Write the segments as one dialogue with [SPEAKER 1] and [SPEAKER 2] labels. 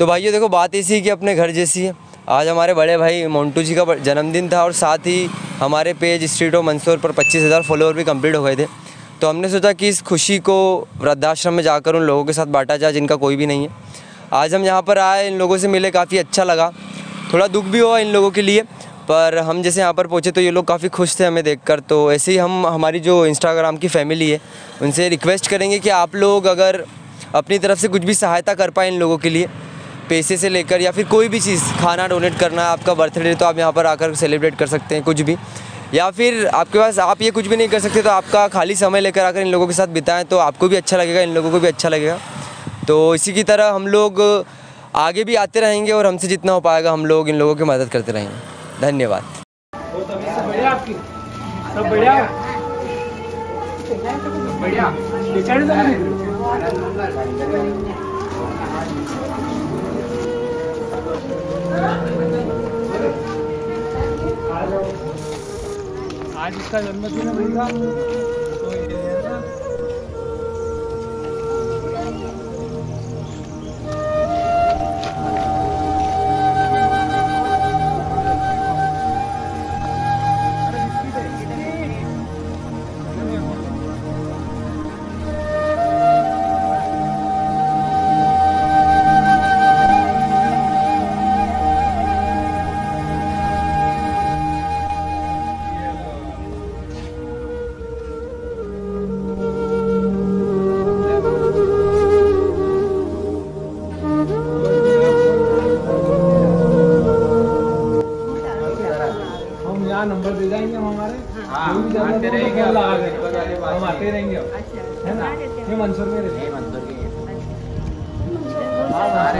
[SPEAKER 1] तो भाइयों देखो बात ऐसी कि अपने घर जैसी है। आज हमारे बड़े भाई मोन्टू जी का जन्मदिन था और साथ ही हमारे पेज स्ट्रीट ऑफ़ मंसूर पर पच्चीस हज़ार फॉलोअर भी कंप्लीट हो गए थे। तो हमने सोचा कि इस खुशी को वृद्धाश्रम में जाकर उन लोगों के साथ बांटा जाए जिनका कोई भी नहीं है। आज हम यहाँ पर आए, इन लोगों से मिले, काफ़ी अच्छा लगा। थोड़ा दुख भी हुआ इन लोगों के लिए, पर हम जैसे यहाँ पर पहुँचे तो ये लोग काफ़ी खुश थे हमें देखकर। तो ऐसे ही हम, हमारी जो इंस्टाग्राम की फैमिली है, उनसे रिक्वेस्ट करेंगे कि आप लोग अगर अपनी तरफ़ से कुछ भी सहायता कर पाए इन लोगों के लिए। पैसे से लेकर या फिर कोई भी चीज़, खाना डोनेट करना है आपका बर्थडे तो आप यहाँ पर आकर सेलिब्रेट कर सकते हैं कुछ भी। या फिर आपके पास, आप ये कुछ भी नहीं कर सकते तो आपका खाली समय लेकर आकर इन लोगों के साथ बिताएँ तो आपको भी अच्छा लगेगा, इन लोगों को भी अच्छा लगेगा। तो इसी की तरह हम लोग आगे भी आते रहेंगे और हमसे जितना हो पाएगा, हम लोग इन लोगों की मदद करते रहेंगे। धन्यवाद।
[SPEAKER 2] बढ़िया? बढ़िया? आज इसका जन्मदिन है भैया यहाँ नंबर दे जाएँगे हम हमारे। हो तो। हम आते रहेंगे। है ना? ये मंसूर में रहते हैं हाँ, हाँ,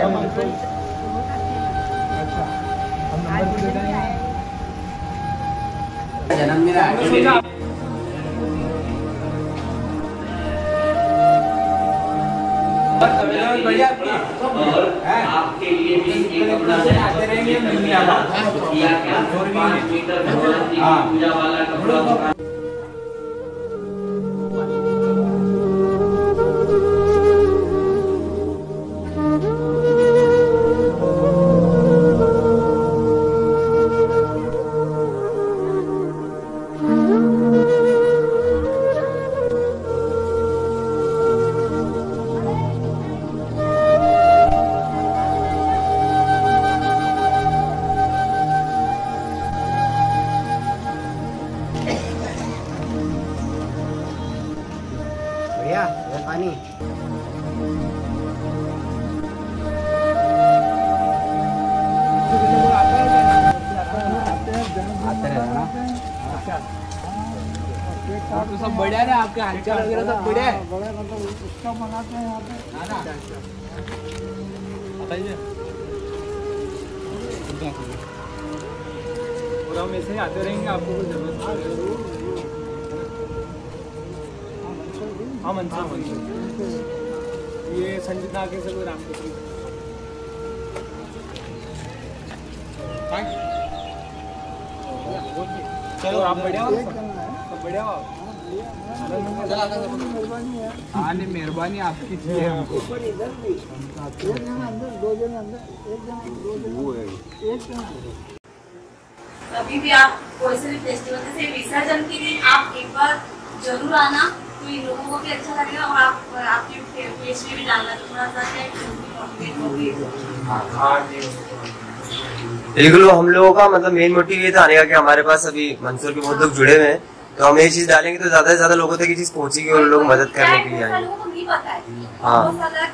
[SPEAKER 2] अच्छा। हम नंबर दे जाएँगे। सोचा
[SPEAKER 3] आपके लिए भी एक अपना आते रहेंगे मिलने आना किया क्या? पाँच मीटर की पूजा वाला कपड़ा
[SPEAKER 4] बढ़िया पानी।
[SPEAKER 2] तो सब बढ़िया ना आपके हालचाल वगैरह सब बढ़िया है।
[SPEAKER 4] उसका मनाते हैं यहाँ पे।
[SPEAKER 2] हाँ और हम ऐसे ही आते रहेंगे आपको कोई ज़रूरत पड़े हाँ मंसूर ये संजीता के सब रामकृष्ण चलो आप बढ़िया हो। सब बढ़िया हो? हाँ। मेहरबानी आपकी थी हमको।
[SPEAKER 4] ऊपर एक जन दो जन एक जन दो जन एक जन
[SPEAKER 5] कभी भी आप कोई से भी फेस्टिवल जैसे विसर्जन के दिन आप एक बार ज़रूर आना। तो इन लोगों को भी अच्छा लगेगा और आप आपके पेज में भी डालना थोड़ा सा क्या है होगी।
[SPEAKER 1] बिल्कुल हम लोगों का मतलब मेन मोटिव ये था आने का कि हमारे पास अभी मंसूर के बहुत लोग जुड़े हुए हैं। तो हम ये चीज़ डालेंगे तो ज़्यादा से ज़्यादा लोगों तक ये चीज़ पहुंचेगी और लोग मदद करने के लिए आएँगे।
[SPEAKER 5] है।
[SPEAKER 1] हाँ।
[SPEAKER 5] है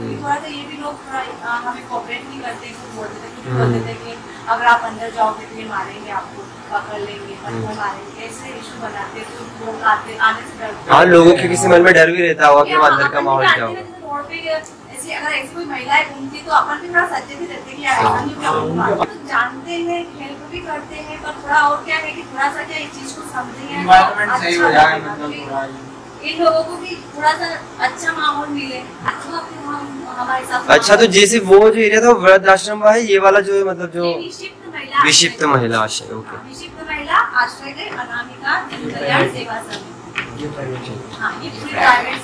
[SPEAKER 5] हैं थोड़ा सा ये भी लोग थोड़ा हमें कोऑपरेट नहीं करते कुछ बोल देते कि अगर आप अंदर जाओगे तो ये मारेंगे आपको पकड़ लेंगे पत्थर मारेंगे। ऐसे इशू बनाते हैं तो लोग आते आने से डरते हाँ।
[SPEAKER 1] लोगों के किसी मन में डर भी रहता होगा कि वो अंदर का माहौल क्या होगा
[SPEAKER 5] रोड पे ऐसे अगर ऐसी कोई महिलाएँ घूमती तो अपन भी थोड़ा सचेत ही रहते हैं कि यार होगा तो जानते हैं हेल्प भी करते हैं पर थोड़ा और क्या है कि थोड़ा सा क्या इस चीज़ को समझेंगे
[SPEAKER 3] हो
[SPEAKER 5] इन लोगों को भी थोड़ा सा अच्छा माहौल मिले तो हम हमारे हिसाब
[SPEAKER 1] अच्छा तो जैसे वो जो एरिया था वो वृद्ध आश्रम का है ये वाला जो है मतलब जो
[SPEAKER 5] विषिप्त विक्षिप्त महिला आश्रय-
[SPEAKER 1] ओके
[SPEAKER 5] हाँ, विक्षिप्त महिला आश्रय अनामिका जन कल्याण सेवा समिति हाँ ये पूरी प्राइवेट